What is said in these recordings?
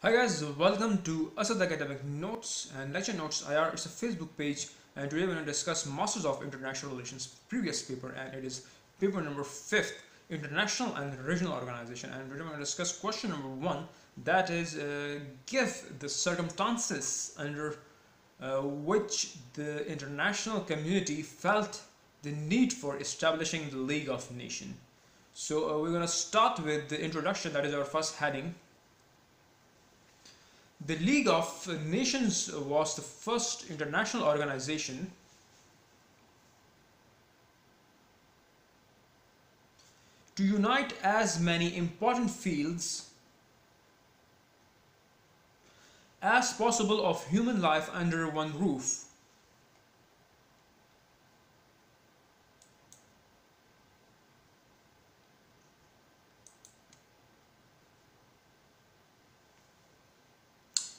Hi guys, welcome to Asad Academic Notes and Lecture Notes IR. It's a Facebook page and today we're going to discuss Masters of International Relations previous paper and it is paper number 5th International and Regional Organization and today we're going to discuss question number 1 that is uh, give the circumstances under uh, which the international community felt the need for establishing the League of Nations. So uh, we're going to start with the introduction that is our first heading the League of Nations was the first international organization to unite as many important fields as possible of human life under one roof.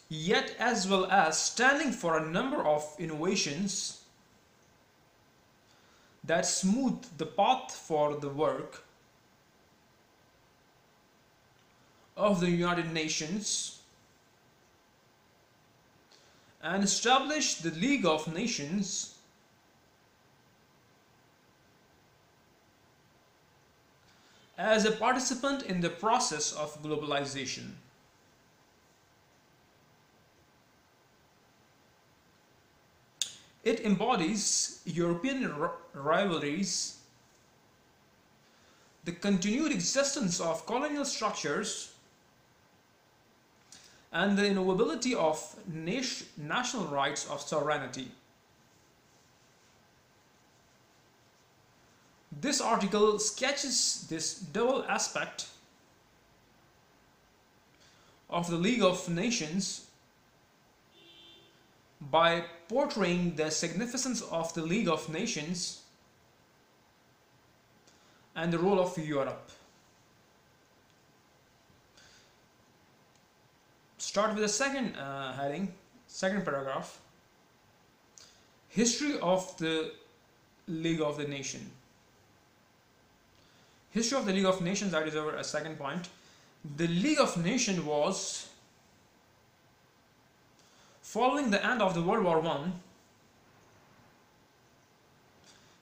Yet as well as standing for a number of innovations that smooth the path for the work of the United Nations and establish the League of Nations as a participant in the process of globalization. It embodies European rivalries, the continued existence of colonial structures, and the inevitability of national rights of sovereignty. This article sketches this double aspect of the League of Nations by portraying the significance of the League of Nations and the role of Europe. Start with the second uh, heading, second paragraph. History of the League of the Nation. History of the League of Nations, that is uh, second point. The League of Nations was Following the end of the World War I,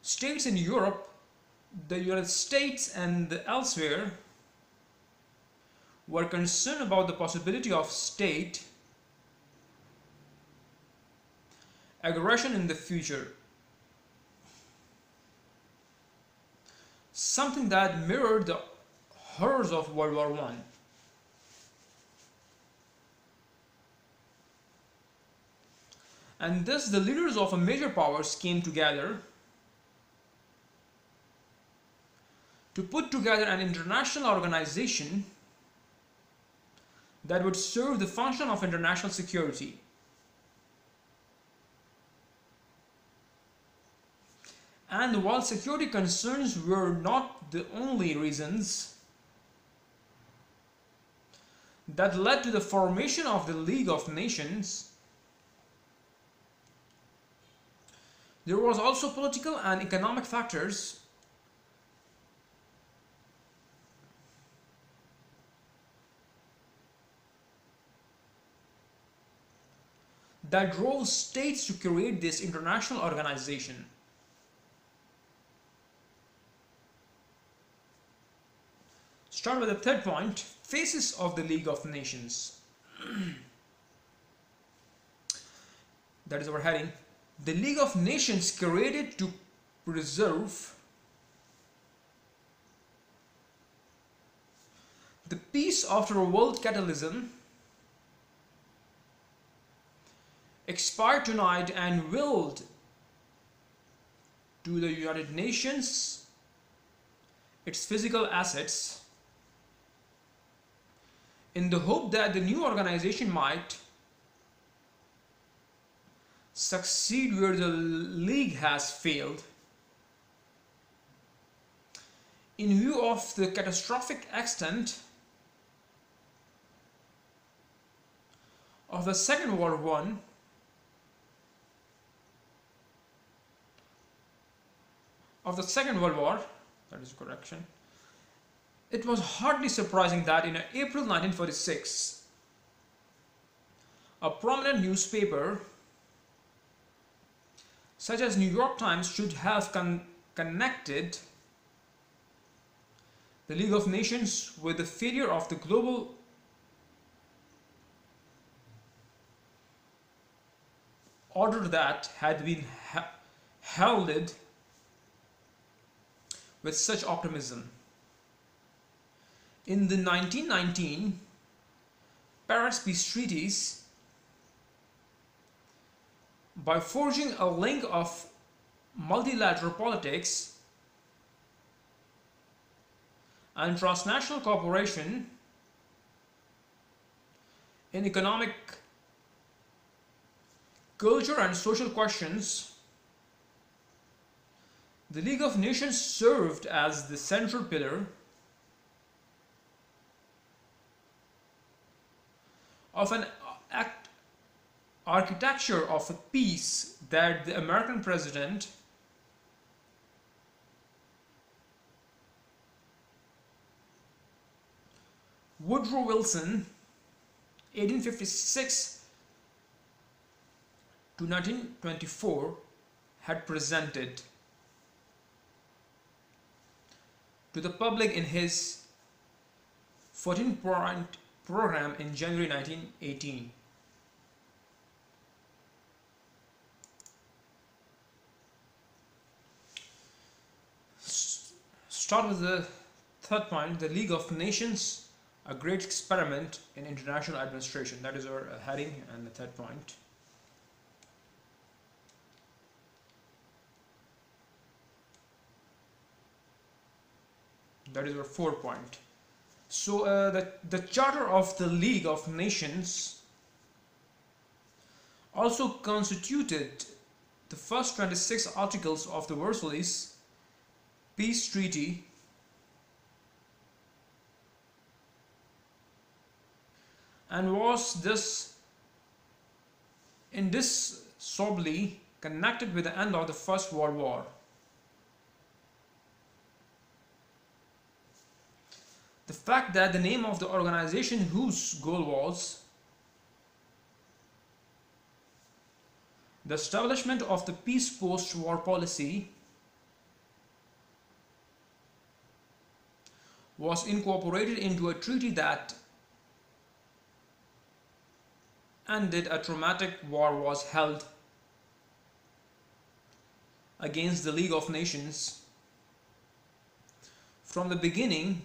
states in Europe, the United States and elsewhere were concerned about the possibility of state aggression in the future. Something that mirrored the horrors of World War I. and thus the leaders of a major powers came together to put together an international organization that would serve the function of international security. And while security concerns were not the only reasons that led to the formation of the League of Nations, There was also political and economic factors that drove states to create this international organization. Start with the third point, faces of the League of Nations. that is our heading the League of Nations created to preserve the peace after a world catalysm expired tonight and willed to the United Nations its physical assets in the hope that the new organization might succeed where the league has failed. In view of the catastrophic extent of the Second World War, of the Second World War, that is correction, it was hardly surprising that in April 1946, a prominent newspaper such as New York Times should have con connected the League of Nations with the failure of the global order that had been heralded with such optimism. In the 1919 Paris Peace Treaties, by forging a link of multilateral politics and transnational cooperation in economic, culture and social questions, the League of Nations served as the central pillar of an architecture of a peace that the American president Woodrow Wilson 1856 to 1924 had presented to the public in his 14 point program in January 1918. Start with the third point, the League of Nations, a great experiment in international administration. That is our uh, heading and the third point. That is our fourth point. So uh, the, the Charter of the League of Nations also constituted the first 26 articles of the Versailles Peace Treaty and was this indissolubly connected with the end of the First World War. The fact that the name of the organization whose goal was the establishment of the peace post-war policy was incorporated into a treaty that ended a traumatic war was held against the League of Nations. From the beginning,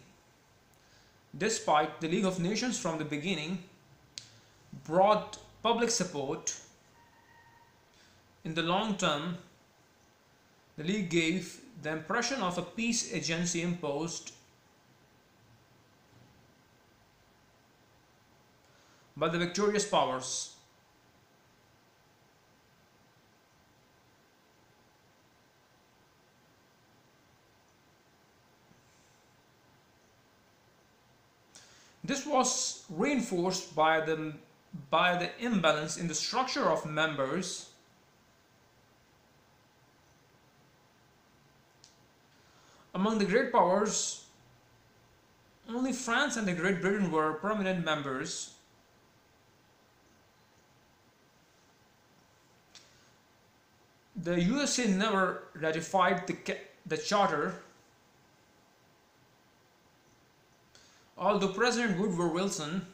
despite the League of Nations from the beginning brought public support in the long term the League gave the impression of a peace agency imposed by the victorious powers This was reinforced by the, by the imbalance in the structure of members Among the great powers, only France and the Great Britain were permanent members. The USA never ratified the, the charter. Although President Woodrow Wilson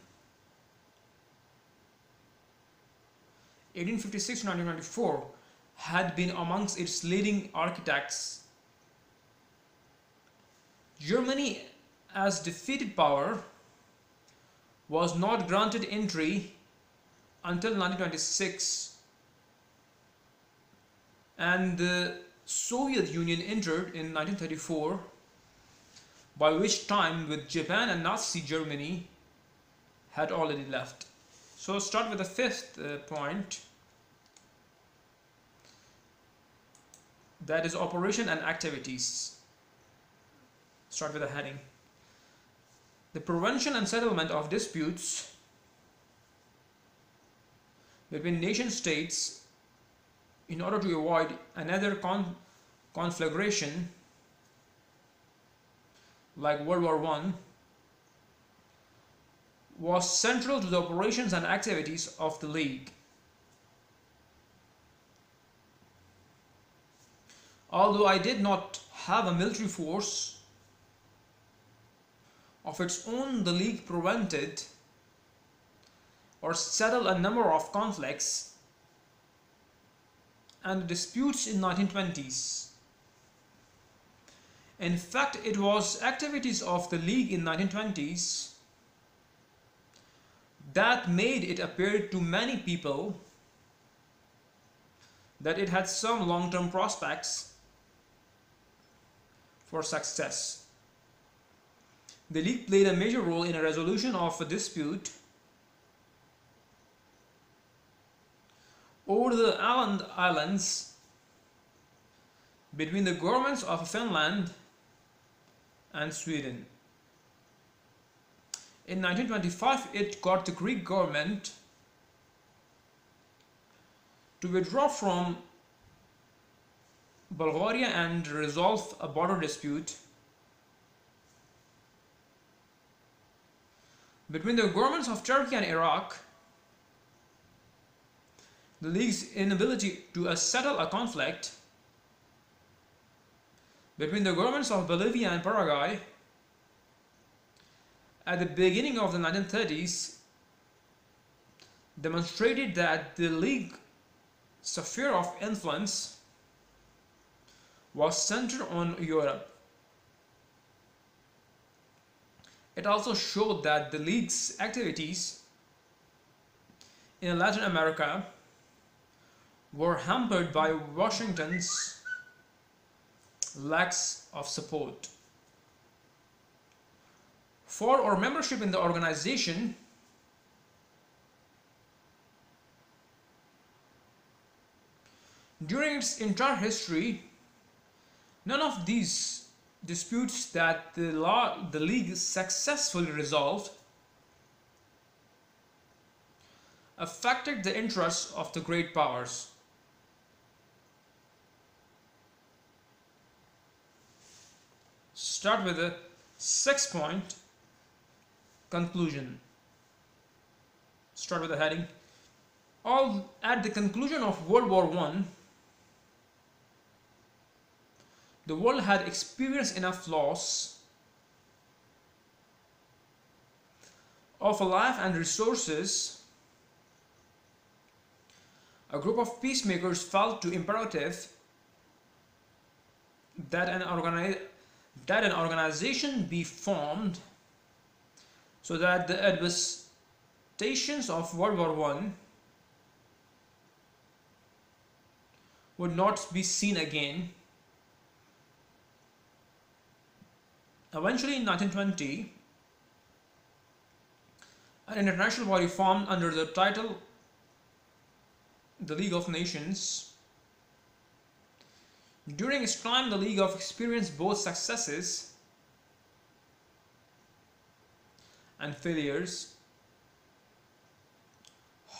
1856-1994 had been amongst its leading architects, Germany as defeated power was not granted entry until 1926 and the Soviet Union entered in 1934 by which time with Japan and Nazi Germany had already left. So start with the fifth uh, point that is operation and activities. Start with the heading. The prevention and settlement of disputes between nation states in order to avoid another con conflagration like World War I was central to the operations and activities of the League. Although I did not have a military force of its own, the League prevented or settled a number of conflicts and disputes in 1920s. In fact, it was activities of the League in 1920s that made it appear to many people that it had some long-term prospects for success. The League played a major role in a resolution of a dispute over the Åland Islands between the governments of Finland and Sweden. In 1925, it got the Greek government to withdraw from Bulgaria and resolve a border dispute between the governments of Turkey and Iraq. The League's inability to uh, settle a conflict between the governments of Bolivia and Paraguay at the beginning of the 1930s demonstrated that the League's sphere of influence was centered on Europe. It also showed that the League's activities in Latin America were hampered by Washington's lacks of support. For or membership in the organization, during its entire history, none of these disputes that the law the league successfully resolved affected the interests of the great powers. Start with the six point conclusion. Start with the heading. All at the conclusion of World War One, the world had experienced enough loss of life and resources. A group of peacemakers felt to imperative that an organization that an organization be formed so that the devastations of World War I would not be seen again. Eventually in 1920, an international body formed under the title the League of Nations during its time, the league of experienced both successes and failures.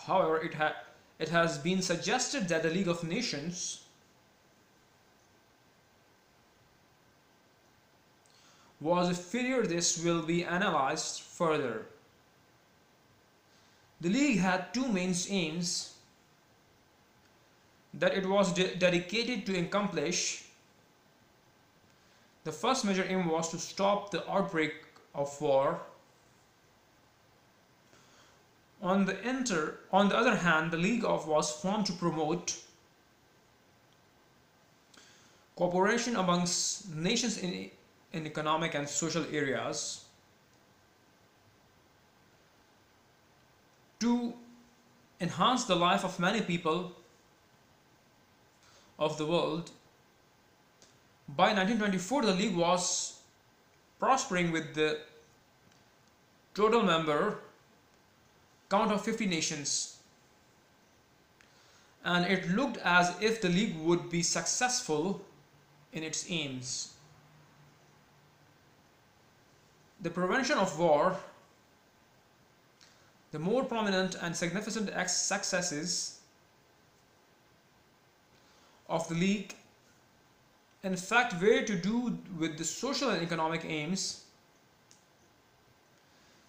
However, it, ha it has been suggested that the League of Nations was a failure. This will be analyzed further. The League had two main aims that it was de dedicated to accomplish. The first major aim was to stop the outbreak of war. On the, enter, on the other hand, the League of was formed to promote cooperation amongst nations in, in economic and social areas to enhance the life of many people of the world. By 1924, the league was prospering with the total member count of 50 nations. And it looked as if the league would be successful in its aims. The prevention of war, the more prominent and significant successes of the league. In fact were to do with the social and economic aims?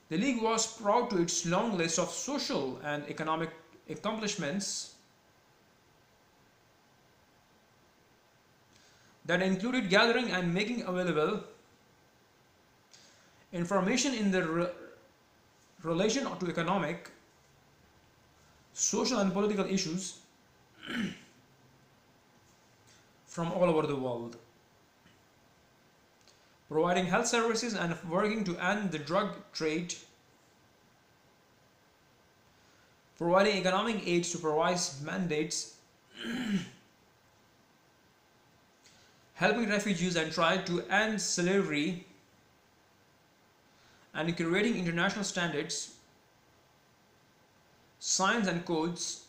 The League was proud to its long list of social and economic accomplishments that included gathering and making available information in the re- relation to economic, social, and political issues from all over the world, providing health services and working to end the drug trade, providing economic aid to provide mandates, helping refugees and trying to end slavery, and creating international standards, signs and codes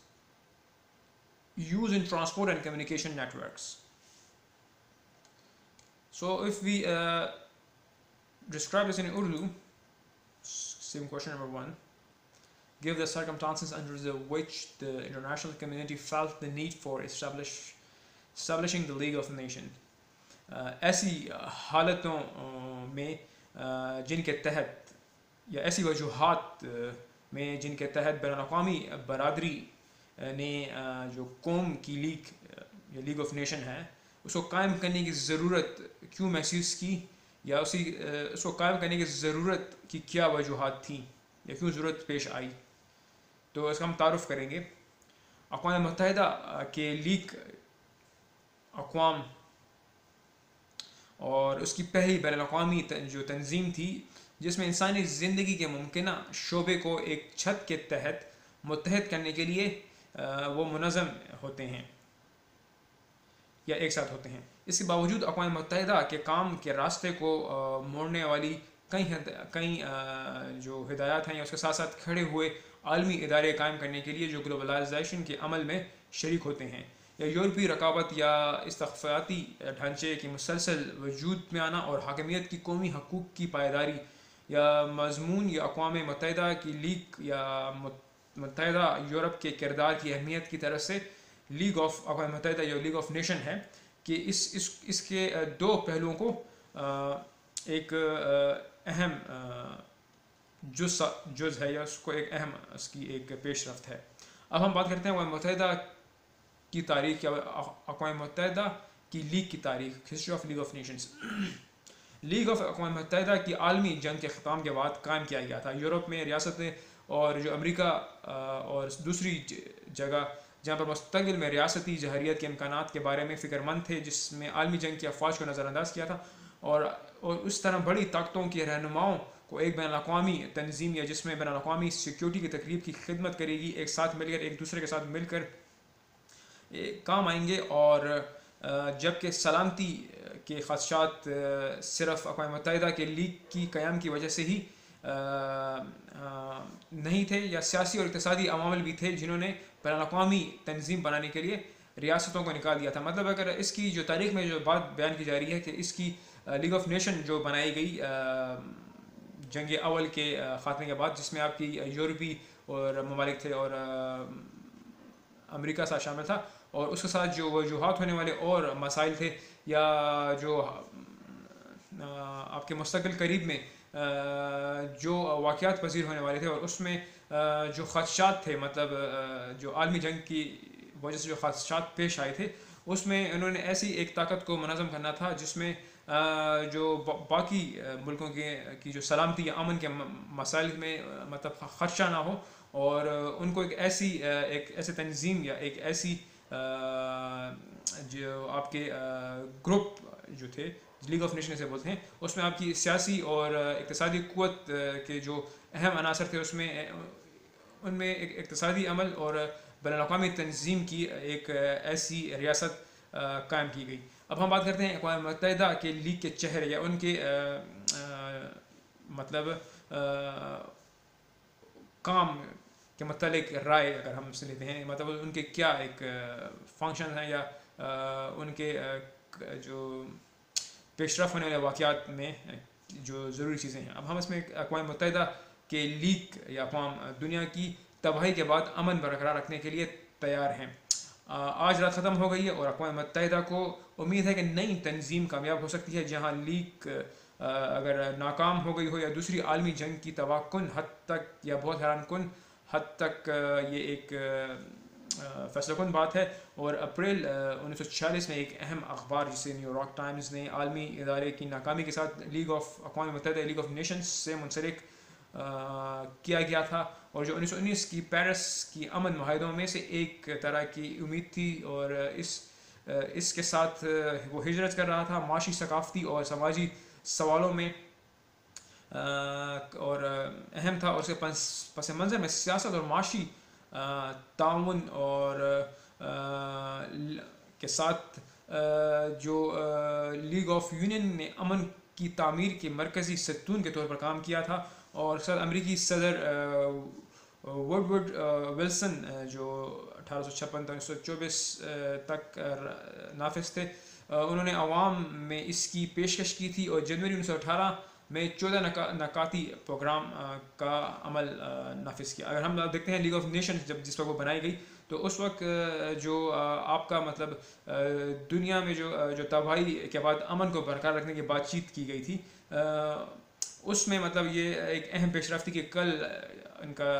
used in transport and communication networks. So if we uh, describe this in Urdu, same question number one, give the circumstances under the which the international community felt the need for establish, establishing the League of Nations. Uh, ایسی حالتوں میں uh, جن کے تحت یا ایسی وجوہات میں جن کے تحت بین الاقوامی برادری نے جو قوم کی لیگ یا لیگ آف نیشن ہے اس کو قائم کرنے کی ضرورت کیوں محسوس کی؟ یا اسی اس کو قائم کرنے کی ضرورت کی کیا وجوہات تھیں؟ یا کیوں ضرورت پیش آئی؟ تو اس کا ہم تعارف کریں گے۔ اقوام متحدہ کے لیک اقوام اور اس کی پہلی بین الاقوامی جو تنظیم تھی، جس میں انسانی زندگی کے ممکنہ شعبے کو ایک چھت کے تحت متحد کرنے کے لیے وہ منظم ہوتے ہیں۔ یا ایک ساتھ ہوتے ہیں۔ اس کے باوجود اقوام متحدہ کے کام کے راستے کو موڑنے والی کئی کئی جو ہدایات ہیں یا اس کے ساتھ ساتھ کھڑے ہوئے عالمی ادارے قائم کرنے کے لیے جو گلوبلائزیشن کے عمل میں شریک ہوتے ہیں۔ یا یورپی رکاوت یا استخفیاتی ڈھانچے کی مسلسل وجود میں آنا اور حاکمیت کی قومی حقوق کی پائیداری یا مضمون یا اقوام متحدہ کی لیک یا متحدہ یورپ کے کردار کی اہمیت کی طرف سے لیگ آف اقوام متحدہ یا لیگ آف نیشن ہے کہ اس اس اس کے دو پہلوؤں کو ایک اہم جز جز ہے یا اس کو ایک اہم، اس کی ایک پیش رفت ہے۔ اب ہم بات کرتے ہیں اقوام متحدہ کی تاریخ یا اقوام متحدہ کی لیگ کی تاریخ history of league of nations league of اقوام متحدہ کی عالمی جنگ کے ختم کے بعد قائم کیا گیا تھا۔ یورپ میں ریاستیں اور جو امریکہ اور دوسری جگہ جہاں پر مستقبل میں ریاستی جہریت کے امکانات کے بارے میں فکر مند تھے، جس میں عالمی جنگ کی افواج کو نظر انداز کیا تھا۔ اور اور اس طرح بڑی طاقتوں کے رہنماؤں کو ایک بین الاقوامی تنظیم یا جس میں بین الاقوامی سیکیورٹی کی تقریب کی خدمت کرے گی، ایک ساتھ مل کر، ایک دوسرے کے ساتھ مل کر کام آئیں گے۔ اور جبکہ سلامتی کے خدشات صرف اقوام متحدہ کے لیگ کی قیام کی وجہ سے ہی نہیں تھے، یا سیاسی اور اقتصادی عوامل بھی تھے جنہوں نے بین الاقوامی تنظیم بنانے کے لیے ریاستوں کو نکال دیا تھا۔ مطلب اگر اس کی جو تاریخ میں جو بات بیان کی جا رہی ہے کہ اس کی لیگ آف نیشن جو بنائی گئی جنگ اول کے خاتمے کے بعد، جس میں آپ کی یورپی اور ممالک تھے اور امریکہ ساتھ شامل تھا، اور اس کے ساتھ جو وجوہات ہونے والے اور مسائل تھے، یا جو آپ کے مستقل قریب میں جو واقعات پذیر ہونے والے تھے، اور اس میں جو خدشات تھے مطلب جو عالمی جنگ کی وجہ سے جو خدشات پیش آئے تھے، اس میں انہوں نے ایسی ایک طاقت کو منظم کرنا تھا جس میں جو باقی ملکوں کے، کی جو سلامتی یا امن کے مسائل میں مطلب خدشہ نہ ہو اور ان کو ایک ایسی ایک ایسے تنظیم یا ایک ایسی جو آپ کے گروپ جو تھے لیگ آف نیشن سے بولتے ہیں، اس میں آپ کی سیاسی اور اقتصادی قوت کے جو اہم عناصر تھے، اس میں ان میں ایک اقتصادی عمل اور بین الاقوامی تنظیم کی ایک ایسی ریاست قائم کی گئی۔ اب ہم بات کرتے ہیں اقوام متحدہ کے لیگ کے چہرے یا ان کے مطلب کام کے متعلق رائے اگر ہم سے لیتے ہیں مطلب ان کے کیا ایک فنکشن ہیں یا ان کے جو پیش رفت ہونے والے واقعات میں جو ضروری چیزیں ہیں۔ اب ہم اس میں اقوام متحدہ کہ لیک یا اقوام دنیا کی تباہی کے بعد امن برقرار رکھنے کے لیے تیار ہیں۔ آج رات ختم ہو گئی ہے اور اقوام متحدہ کو امید ہے کہ نئی تنظیم کامیاب ہو سکتی ہے، جہاں لیک اگر ناکام ہو گئی ہو یا دوسری عالمی جنگ کی توقع حد تک یا بہت حیران کن حد تک یہ ایک فیصلہ کن بات ہے۔ اور اپریل انیس سو چھیالیس میں ایک اہم اخبار جسے نیو یارک ٹائمز نے عالمی ادارے کی ناکامی کے ساتھ لیگ آف، اقوام متحدہ لیگ آف نیشنز سے منسلک کیا گیا تھا اور جو انیس سو انیس کی پیرس کی امن معاہدوں میں سے ایک طرح کی امید تھی اور اس اس کے ساتھ وہ ہجرت کر رہا تھا، معاشی ثقافتی اور سماجی سوالوں میں اور اہم تھا اور اس کے پس منظر میں سیاست اور معاشی تعاون اور کے ساتھ جو لیگ آف یونین نے امن کی تعمیر کے مرکزی ستون کے طور پر کام کیا تھا اور اکثر امریکی صدر ووڈ وڈ ولسن جو اٹھارہ سو چھپن تک سو چوبیس تک نافذ تھے۔ انہوں نے عوام میں اس کی پیشکش کی تھی اور جنوری انیس سو اٹھارہ میں چودہ نکاتی پروگرام کا عمل نافذ کیا۔ اگر ہم دیکھتے ہیں لیگ آف نیشن جب جس وقت وہ بنائی گئی، تو اس وقت جو آپ کا مطلب دنیا میں جو جو تباہی کے بعد امن کو برقرار رکھنے کی بات چیت کی گئی تھی اس میں مطلب یہ ایک اہم پیش رفت کہ کل ان کا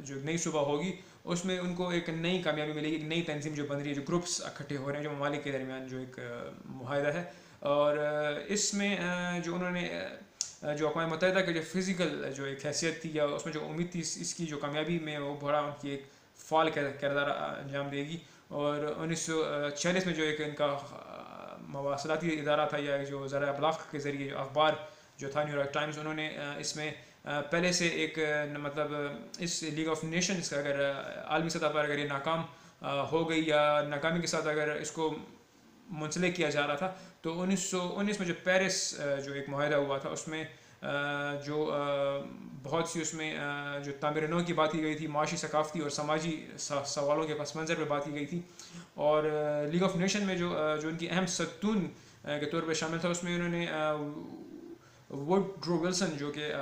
جو نئی صبح ہوگی، اس میں ان کو ایک نئی کامیابی ملے گی، ایک نئی تنظیم جو بن رہی ہے، جو گروپس اکٹھے ہو رہے ہیں، جو ممالک کے درمیان جو ایک معاہدہ ہے۔ اور اس میں جو انہوں نے، جو اقوام متحدہ کا جو فزیکل جو ایک حیثیت تھی یا اس میں جو امید تھی، اس کی جو کامیابی میں وہ بڑا ان کی ایک فعال کردار انجام دے گی۔ اور انیس سو چھیالیس میں جو ایک ان کا مواصلاتی ادارہ تھا یا جو ذرائع ابلاغ کے ذریعے جو اخبار جو تھا نیو یارک ٹائمز، انہوں نے اس میں پہلے سے ایک مطلب اس لیگ آف نیشنز کا اگر عالمی سطح پر اگر یہ ناکام ہو گئی یا ناکامی کے ساتھ اگر اس کو منسلک کیا جا رہا تھا، تو انیس سو، انیس میں جو پیرس جو ایک معاہدہ ہوا تھا، اس میں جو بہت سی اس میں جو تعمیر نو کی بات کی گئی تھی، معاشی ثقافتی اور سماجی سوالوں کے پس منظر پہ بات کی گئی تھی، اور لیگ آف نیشن میں جو جو ان کی اہم ستون کے طور پہ شامل تھا، اس میں انہوں نے وڈ ڈرو ولسن جو کہ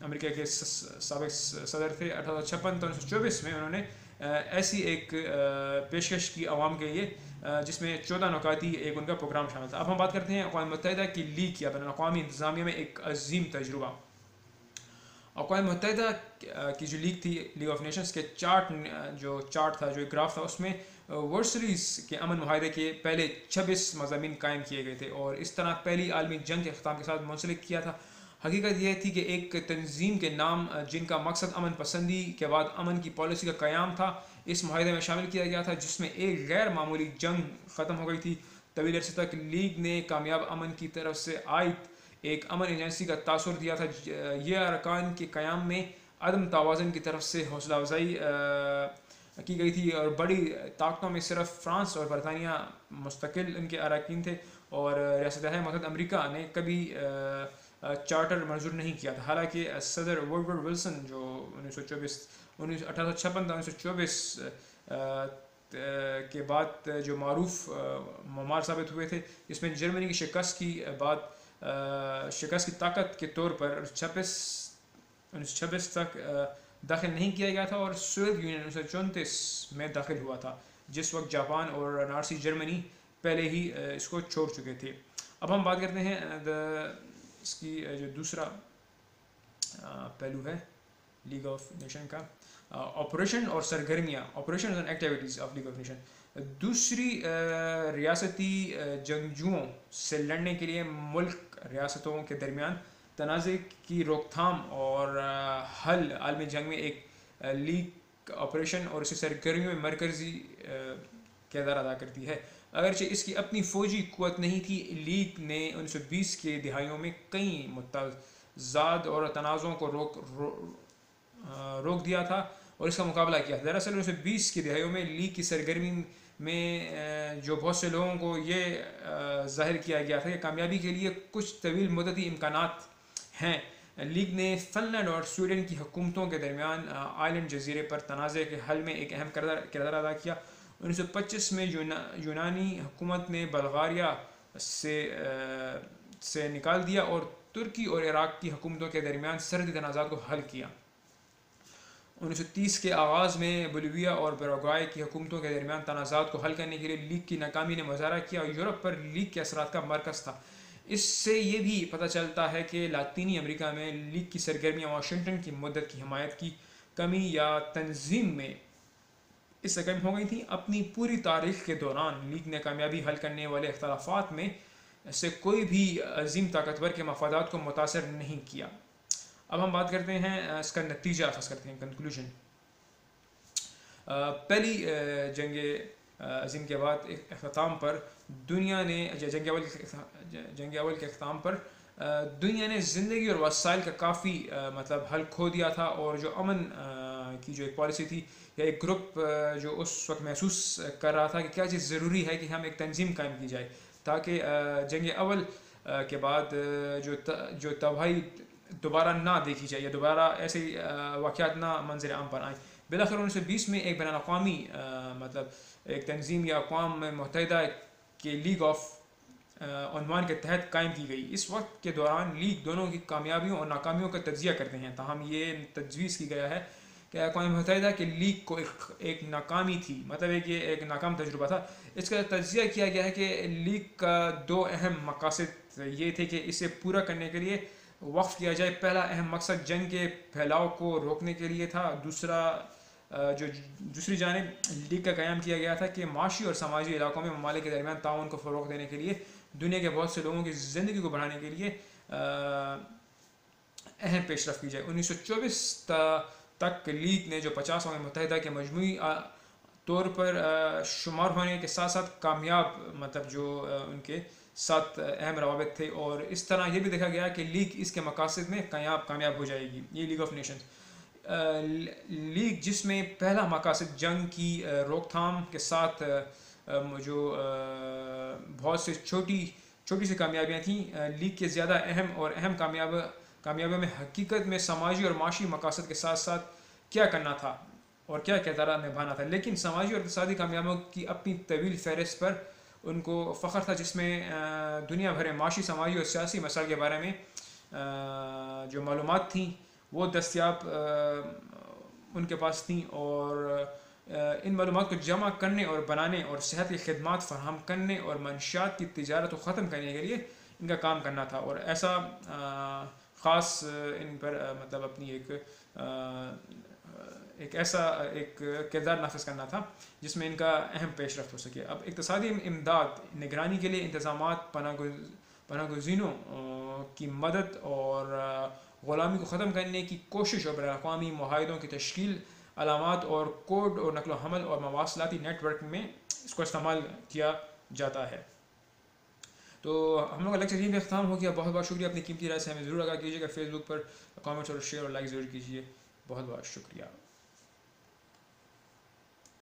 امریکہ کے سابق صدر تھے اٹھارہ سو چھپن تو انیس سو چوبیس میں انہوں نے uh, ایسی ایک uh, پیشکش کی عوام کے لیے uh, جس میں چودہ نکاتی ایک ان کا پروگرام شامل تھا۔ اب ہم بات کرتے ہیں اقوام متحدہ کی لیگ کیا بین الاقوامی انتظامیہ میں ایک عظیم تجربہ۔ اقوام متحدہ کی جو لیگ تھی لیگ آف نیشنز کے چارٹ جو چارٹ تھا، جو گراف تھا، اس میں ورسریز کے امن معاہدے کے پہلے چھبیس مضامین قائم کیے گئے تھے اور اس طرح پہلی عالمی جنگ کے اختتام کے ساتھ منسلک کیا تھا۔ حقیقت یہ تھی کہ ایک تنظیم کے نام، جن کا مقصد امن پسندی کے بعد امن کی پالیسی کا قیام تھا، اس معاہدے میں شامل کیا گیا تھا، جس میں ایک غیر معمولی جنگ ختم ہو گئی تھی۔ طویل عرصے تک لیگ نے کامیاب امن کی طرف سے عائد ایک امن ایجنسی کا تاثر دیا تھا یہ ارکان کے قیام میں عدم توازن کی طرف سے حوصلہ افزائی کی گئی تھی اور بڑی طاقتوں میں صرف فرانس اور برطانیہ مستقل ان کے اراکین تھے اور ریاست متحدہ امریکہ نے کبھی چارٹر منظور نہیں کیا تھا۔ حالانکہ صدر ورڈ ولسن جو انیس سو چوبیس، انیس، اٹھارہ سو چھپن انیس سو چوبیس کے بعد جو معروف ممار ثابت ہوئے تھے، اس میں جرمنی کی شکست کی بعد شکست کی طاقت کے طور پر چھبیس، انیس سو چھبیس تک داخل نہیں کیا گیا تھا اور سویت یونین انیس سو چونتیس میں داخل ہوا تھا، جس وقت جاپان اور نارسی جرمنی پہلے ہی اس کو چھوڑ چکے تھے۔ اب ہم بات کرتے ہیں اس کی جو دوسرا پہلو ہے لیگ آف نیشن کا آپریشن اور سرگرمیاں operation and activities of league of nation دوسری ریاستی جنگجوؤں سے لڑنے کے لیے ملک ریاستوں کے درمیان تنازع کی روک تھام اور حل عالمی جنگ میں ایک لیگ آپریشن اور اس سرگرمیوں میں مرکزی کردار ادا کرتی ہے۔ اگرچہ اس کی اپنی فوجی قوت نہیں تھی، لیگ نے انیس سو بیس کے دہائیوں میں کئی متضاد اور تنازعوں کو روک، رو روک دیا تھا اور اس کا مقابلہ کیا۔ دراصل انیس سو بیس کی دہائیوں میں لیگ کی سرگرمی میں جو بہت سے لوگوں کو یہ ظاہر کیا گیا تھا کہ کامیابی کے لیے کچھ طویل مدتی امکانات ہیں۔ لیگ نے فنلینڈ اور سویڈن کی حکومتوں کے درمیان آئلینڈ جزیرے پر تنازع کے حل میں ایک اہم کردار ادا کیا۔ انیس سو پچیس میں یونانی حکومت نے بلغاریا سے سے نکال دیا اور ترکی اور عراق کی حکومتوں کے درمیان سردی تنازعات کو حل کیا۔ انیس سو تیس کے آغاز میں بلویا اور بروگائے کی حکومتوں کے درمیان تنازعات کو حل کرنے کے لیے لیگ کی ناکامی نے مظاہرہ کیا اور یورپ پر لیگ کے اثرات کا مرکز تھا۔ اس سے یہ بھی پتہ چلتا ہے کہ لاطینی امریکہ میں لیگ کی سرگرمیاں واشنگٹن کی مدت کی حمایت کی کمی یا تنظیم میں اس سرگرم ہو گئی تھیں اپنی پوری تاریخ کے دوران لیگ نے کامیابی حل کرنے والے اختلافات میں سے کوئی بھی عظیم طاقتور کے مفادات کو متاثر نہیں کیا۔ اب ہم بات کرتے ہیں اس کا نتیجہ خاص کرتے ہیں کنکلوژن پہلی جنگ عظیم کے بعد اختتام پر دنیا نے، جنگ اول جنگ اول کے اختتام پر دنیا نے زندگی اور وسائل کا کافی مطلب حل کھو دیا تھا اور جو امن کی جو ایک پالیسی تھی یا ایک گروپ جو اس وقت محسوس کر رہا تھا کہ کیا چیز ضروری ہے کہ ہم ایک تنظیم قائم کی جائے تاکہ جنگ اول کے بعد جو جو تباہی دوبارہ نہ دیکھی جائے یا دوبارہ ایسے واقعات نہ منظر عام پر آئیں۔ بالآخر انیس سو بیس میں ایک بین الاقوامی مطلب ایک تنظیم یا اقوام متحدہ کے لیگ آف عنوان کے تحت قائم کی گئی۔ اس وقت کے دوران لیگ دونوں کی کامیابیوں اور ناکامیوں کا تجزیہ کرتے ہیں۔ تاہم، یہ تجویز کی گیا ہے کہ اقوام متحدہ کے لیگ کو ایک ایک ناکامی تھی۔ مطلب ایک یہ ایک ناکام تجربہ تھا۔ اس کا تجزیہ کیا گیا ہے کہ لیگ کا دو اہم مقاصد یہ تھے کہ اسے پورا کرنے کے لیے وقف کیا جائے۔ پہلا اہم مقصد جنگ کے پھیلاؤ کو روکنے کے لیے تھا۔ دوسرا جو دوسری جانب لیگ کا قیام کیا گیا تھا کہ معاشی اور سماجی علاقوں میں ممالک کے درمیان تعاون کو فروغ دینے کے لیے، دنیا کے بہت سے لوگوں کی زندگی کو بڑھانے کے لیے اہم پیش رفت کی جائے۔ انیس سو چوبیس تک لیگ نے جو پچاس اقوام متحدہ کے مجموعی طور پر شمار ہونے کے ساتھ ساتھ کامیاب مطلب جو ان کے ساتھ اہم روابط تھے۔ اور اس طرح یہ بھی دیکھا گیا کہ لیگ اس کے مقاصد میں کامیاب کامیاب ہو جائے گی۔ یہ لیگ آف نیشنز لیگ جس میں پہلا مقاصد جنگ کی روک تھام کے ساتھ جو بہت سے چھوٹی چھوٹی سی کامیابیاں تھیں۔ لیگ کے زیادہ اہم اور اہم کامیاب، کامیابیوں میں حقیقت میں سماجی اور معاشی مقاصد کے ساتھ ساتھ کیا کرنا تھا اور کیا کردار نبھانا تھا۔ لیکن سماجی اور اقتصادی کامیابیوں کی اپنی طویل فہرست پر ان کو فخر تھا، جس میں دنیا بھر میں معاشی، سماجی اور سیاسی مسائل کے بارے میں جو معلومات تھیں وہ دستیاب ان کے پاس تھیں اور ان معلومات کو جمع کرنے اور بنانے اور صحت کی خدمات فراہم کرنے اور منشیات کی تجارت کو ختم کرنے کے لیے ان کا کام کرنا تھا اور ایسا خاص ان پر مطلب اپنی ایک ایک ایسا ایک کردار نافذ کرنا تھا جس میں ان کا اہم پیش رفت ہو سکے۔ اب اقتصادی امداد نگرانی کے لیے انتظامات، پناہ گزینوں کی مدد اور غلامی کو ختم کرنے کی کوشش اور بین الاقوامی معاہدوں کی تشکیل، علامات اور کوڈ اور نقل و حمل اور مواصلاتی نیٹ ورک میں اس کو استعمال کیا جاتا ہے۔ تو ہم لوگ الگ سیریز میں اختتام ہو گیا۔ بہت بہت شکریہ۔ اپنی قیمتی رائے سے ہمیں ضرور آگاہ کیجیے۔ گا فیس بک پر کامنٹس اور شیئر اور لائک ضرور کیجیے۔ بہت بہت شکریہ۔